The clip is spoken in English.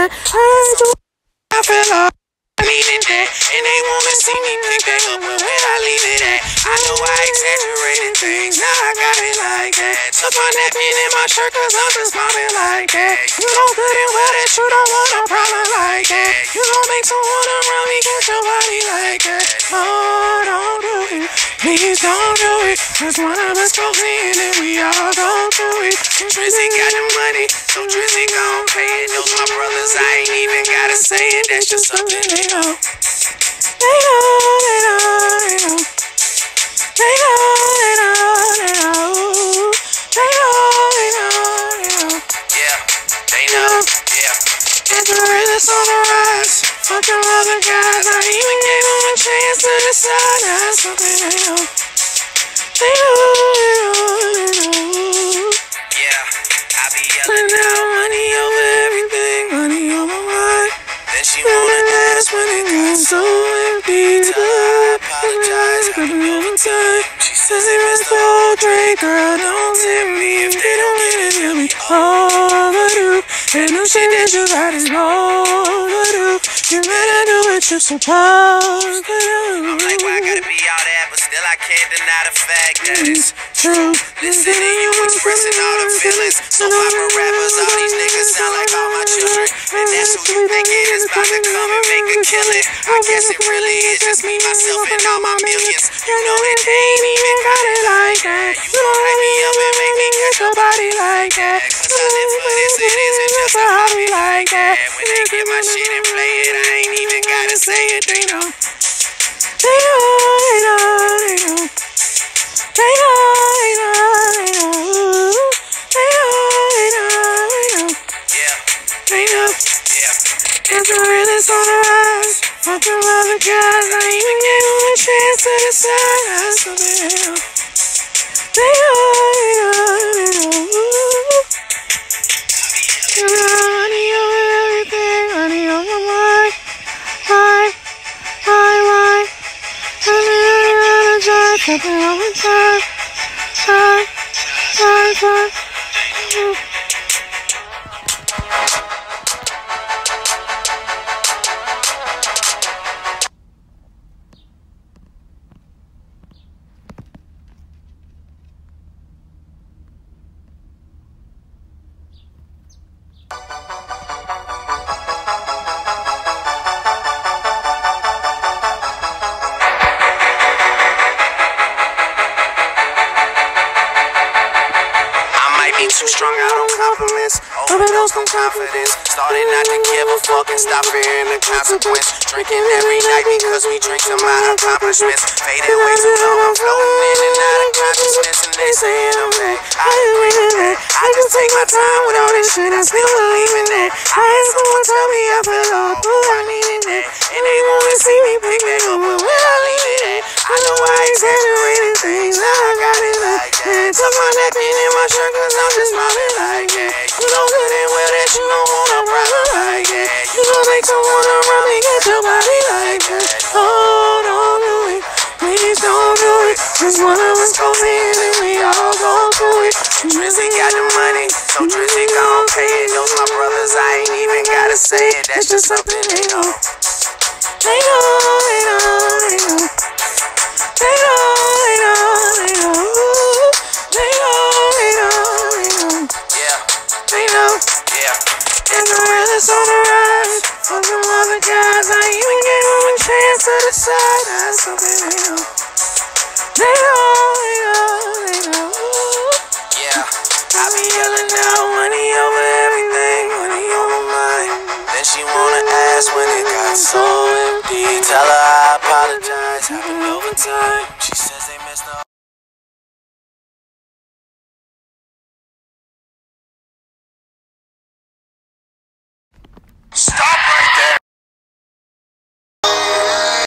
that. I. I feel like needing that, and they wanna see me think they know where I leave it at. I know I exaggerated things, now I got it like that. Took my napkin in my shirt cause I'm just mobbing like that. You know good and well that you don't want no problem like that. You don't make someone around me get your body like that. Oh, don't do it, please don't do it. Cause one of us goes in Drizzy got the money, so Drizzy gon' pay it. Those my brothers, I ain't even gotta say it, that's just something they know. They know, they know, they know. They know, they know, they know. They know, they know, they know. Yeah, they know. Yeah. And the realest on the rise. Fuck them other guys. I even gave them a chance to decide. That's something they know. They know, they know, they know. Yeah, I be yelling. now money over everything, money on my mind. Then she Wanna dance when it got so empty. The club, apologize, couple over time. She Says they missed the whole drink, girl, don't tip me if they don't get it, tell me overdue. And no shit that you got is overdue. You better do you're supposed to do. I'm like, why I gotta be all that? But still, I can't deny the fact that it's True. Listening to you expressing all the feelings. So proper rappers, all these niggas sound like all my children. And that's who you think it is about to come and make a killing. I guess it really is just me, myself, and all my millions. You know that they ain't even got it like that. You don't let me up and make me get your body like that. Cause I live for this, it isn't just a hobby like that. Yeah, when they get my shit and play it, I ain't even gotta say it, they know. They know, they know, they know. They know, they know, they know. They know, they know, they know. Yeah, They know. yeah. And the realest on the rise. Fuck them other guys. I even gave them a chance to decide. That's what time, too strung out on compliments. Overdosed on confidence. Started not to give a fuck and stop fearing the consequence. Drinking every night because we drink to my accomplishments. Faded way too long, I'm floating in and out of consciousness. And they saying I'm back. I agree with that. I just take my time with all this shit. I still believe in that. I had someone tell me I fell off, but I needed that. And they wanna see me pick back up, but where I leave it at? I know I exaggerated that. Tuck my napkin in my shirt cause I'm just mobbing like that. You know good and well that you don't want no problem like that. You gon' make someone around me get your body like that. Oh, don't do it. Please don't do it. Cause one of us in and we all gon' do it. Drizzy got the money, so Drizzy gon' pay it. Those my brothers, I ain't even gotta say it. That's just something they know. They know, they know, they know. Realest on the rise. Fuck them other guys. I even gave them a chance to decide. That's something they know. They know, they know, they know. Yeah. I be yelling out money over everything, money on my. Then she wanna ask when it got so empty. Tell her I apologize, happened over time. She says they missed the